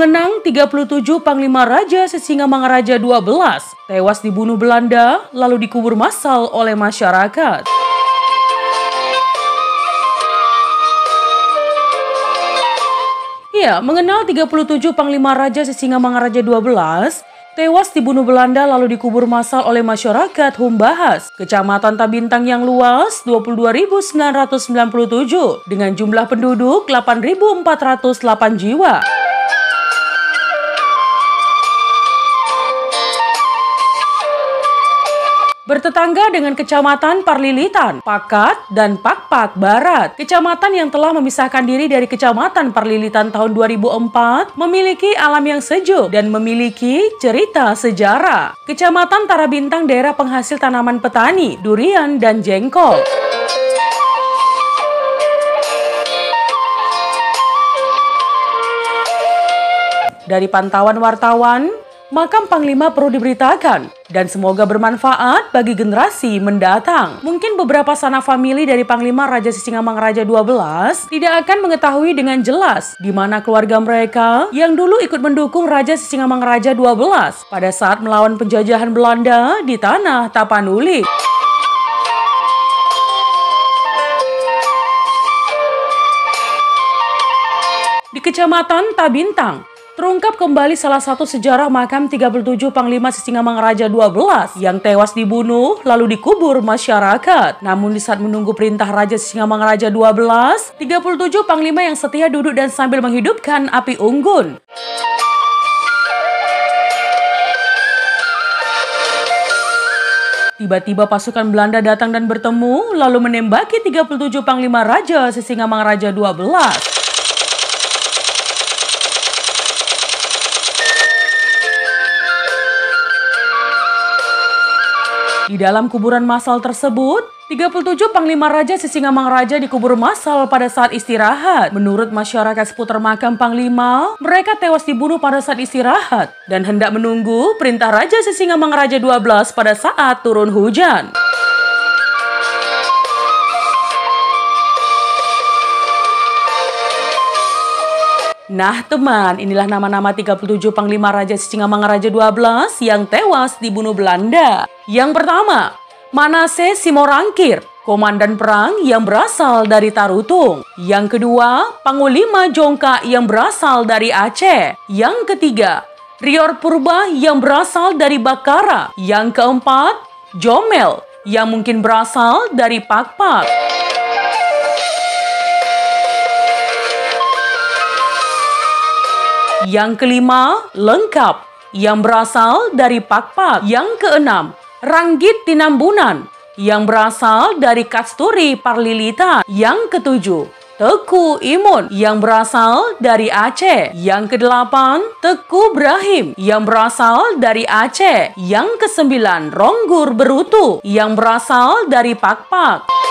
Mengenang 37 Panglima Raja Sisingamangaraja 12 tewas dibunuh Belanda lalu dikubur massal oleh masyarakat. Ya, mengenal 37 Panglima Raja Sisingamangaraja 12 tewas dibunuh Belanda lalu dikubur massal oleh masyarakat Humbahas, Kecamatan Tabintang yang luas 22.997 dengan jumlah penduduk 8.408 jiwa. Bertetangga dengan Kecamatan Parlilitan, Pakat, dan Pakpak Barat. Kecamatan yang telah memisahkan diri dari Kecamatan Parlilitan tahun 2004 memiliki alam yang sejuk dan memiliki cerita sejarah. Kecamatan Tarabintang daerah penghasil tanaman petani, durian, dan jengkol. Dari pantauan wartawan, makam Panglima perlu diberitakan dan semoga bermanfaat bagi generasi mendatang. Mungkin beberapa sana famili dari Panglima Raja Sisingamangaraja 12 tidak akan mengetahui dengan jelas di mana keluarga mereka yang dulu ikut mendukung Raja Sisingamangaraja 12 pada saat melawan penjajahan Belanda di tanah Tapanuli. Di Kecamatan Tabintang, terungkap kembali salah satu sejarah makam 37 Panglima Sisingamangaraja 12 yang tewas dibunuh lalu dikubur masyarakat. Namun di saat menunggu perintah Raja Sisingamangaraja 12, 37 Panglima yang setia duduk dan sambil menghidupkan api unggun. Tiba-tiba pasukan Belanda datang dan bertemu, lalu menembaki 37 Panglima Raja Sisingamangaraja 12. Di dalam kuburan massal tersebut, 37 Panglima Raja Sisingamangaraja dikubur massal pada saat istirahat. Menurut masyarakat seputar makam Panglima, mereka tewas dibunuh pada saat istirahat dan hendak menunggu perintah Raja Sisingamangaraja 12 pada saat turun hujan. Nah teman, inilah nama-nama 37 Panglima Raja Sisingamangaraja 12 yang tewas dibunuh Belanda. Yang pertama, Manase Simorangkir, komandan perang yang berasal dari Tarutung. Yang kedua, Pangulima Jongka yang berasal dari Aceh. Yang ketiga, Rior Purba yang berasal dari Bakara. Yang keempat, Jomel yang mungkin berasal dari Pakpak. Yang kelima, lengkap yang berasal dari Pakpak. Yang keenam, Ranggit Tinambunan yang berasal dari Kasturi Parlilita. Yang ketujuh, Teku Imun yang berasal dari Aceh. Yang kedelapan, Teku Brahim yang berasal dari Aceh. Yang kesembilan, Ronggur Berutu yang berasal dari Pakpak.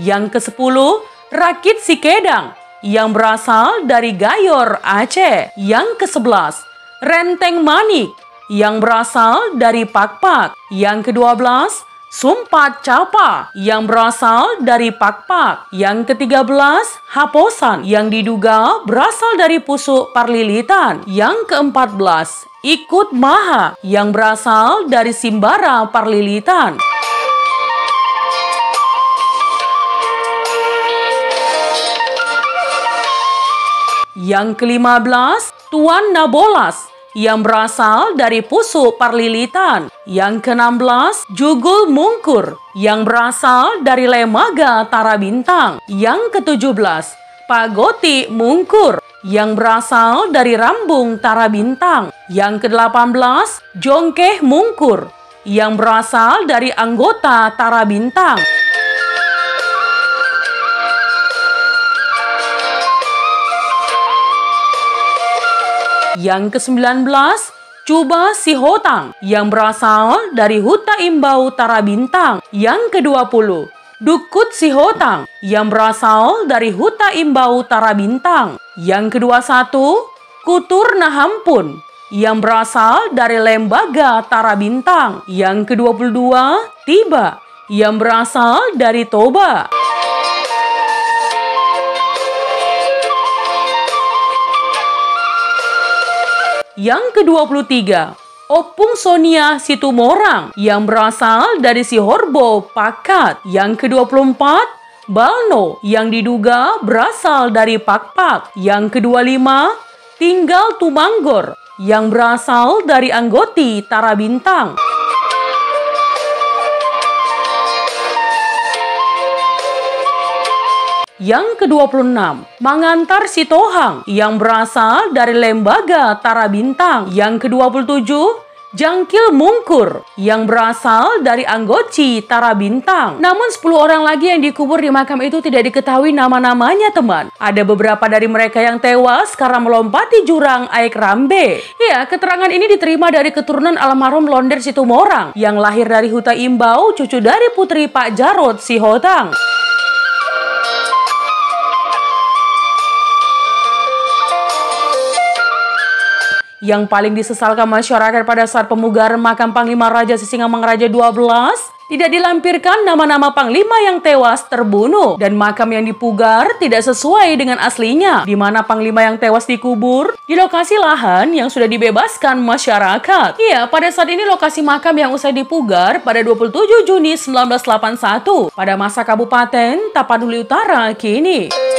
Yang kesepuluh, Rakit Sikedang yang berasal dari Gayor, Aceh. Yang ke-11, Renteng Manik yang berasal dari Pakpak. Yang ke-12, Sumpat Capa yang berasal dari Pakpak. Yang ke-13, Haposan yang diduga berasal dari Pusuk Parlilitan. Yang ke-14, Ikut Maha yang berasal dari Simbara Parlilitan. Yang ke-15, Tuan Nabolas yang berasal dari Pusuk Parlilitan. Yang ke-16, Jugul Mungkur yang berasal dari Lemaga Tarabintang. Yang ke-17, Pagoti Mungkur yang berasal dari Rambung Tarabintang. Yang ke-18, Jongkeh Mungkur yang berasal dari anggota Tarabintang. Yang ke-19, Cuba Sihotang yang berasal dari Huta Imbau Tarabintang. Yang ke-20, Dukut Sihotang yang berasal dari Huta Imbau Tarabintang. Yang ke-21, Kutur Nahampun yang berasal dari Lembaga Tarabintang. Yang ke-22, Tiba yang berasal dari Toba. Yang ke-23, Opung Sonia Situmorang yang berasal dari Sihorbo, Pakat. Yang ke-24, Balno yang diduga berasal dari Pakpak. Yang ke-25, Tinggal Tumanggor yang berasal dari Anggoti Tarabintang. Yang ke-26, Mangantar Sitohang yang berasal dari Lembaga Tara Bintang. Yang ke-27, Jangkil Mungkur yang berasal dari Anggoci Tara Bintang. Namun 10 orang lagi yang dikubur di makam itu tidak diketahui nama-namanya teman. Ada beberapa dari mereka yang tewas karena melompati jurang Aik Rambe. Ya, keterangan ini diterima dari keturunan almarhum Londer Situmorang yang lahir dari Huta Imbau, cucu dari putri Pak Jarod Sihotang. Yang paling disesalkan masyarakat pada saat pemugaran makam Panglima Raja Sisingamangaraja 12 tidak dilampirkan nama-nama panglima yang tewas terbunuh dan makam yang dipugar tidak sesuai dengan aslinya di mana panglima yang tewas dikubur di lokasi lahan yang sudah dibebaskan masyarakat. Iya, pada saat ini lokasi makam yang usai dipugar pada 27 Juni 1981 pada masa Kabupaten Tapanuli Utara kini.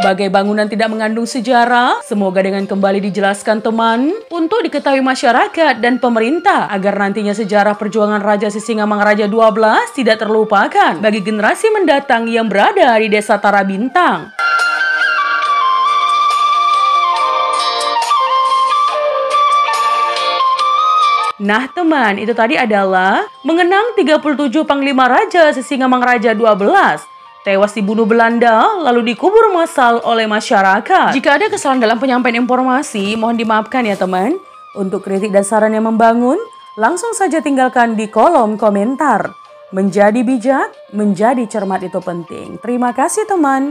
Bagai bangunan tidak mengandung sejarah, semoga dengan kembali dijelaskan teman untuk diketahui masyarakat dan pemerintah agar nantinya sejarah perjuangan Raja Sisingamangaraja 12 tidak terlupakan bagi generasi mendatang yang berada di Desa Tarabintang. Nah teman, itu tadi adalah mengenang 37 Panglima Raja Sisingamangaraja 12 tewas dibunuh Belanda lalu dikubur massal oleh masyarakat. Jika ada kesalahan dalam penyampaian informasi, mohon dimaafkan ya teman. Untuk kritik dan saran yang membangun, langsung saja tinggalkan di kolom komentar. Menjadi bijak, menjadi cermat itu penting. Terima kasih teman.